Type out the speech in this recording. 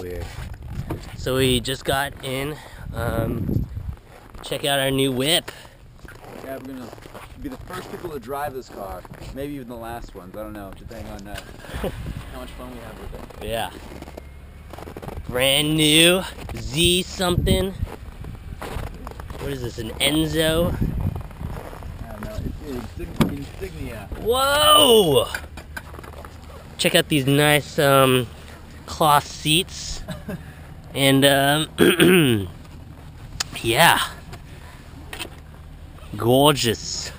weird. So we just got in. Um, check out our new whip. Yeah, we're gonna be the first people to drive this car. Maybe even the last ones. I don't know, depending on uh, how much fun we have with it. Yeah. Brand new Z something. What is this? An Enzo? I don't know. It's, it's insignia. Whoa! Check out these nice um, cloth seats. And um, yeah. Gorgeous.